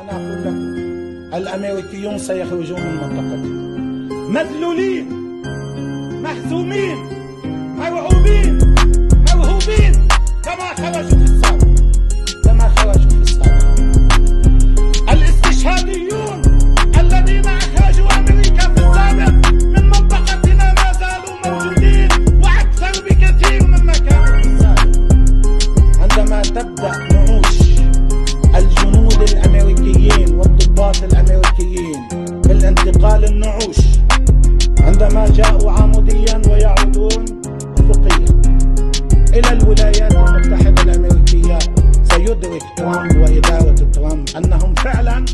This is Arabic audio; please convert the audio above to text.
أنا أقول لكم الأمريكيون سيخرجون من منطقتنا مذلولين مهزومين مرعوبين موهوبين كما خرجوا في السابق كما خرجوا في السابق الاستشهاديون الذين أخرجوا أمريكا في السابق من منطقتنا ما زالوا موجودين وأكثر بكثير مما كانوا في السابق. عندما تبدأ عندما جاءوا عموديا ويعودون أفقيا إلى الولايات المتحدة الأمريكية سيدرك ترامب وإدارة ترامب أنهم فعلا